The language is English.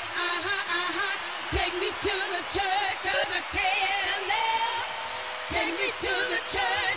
Uh-huh, uh-huh. Take me to the church of the KLL. Take me to the church.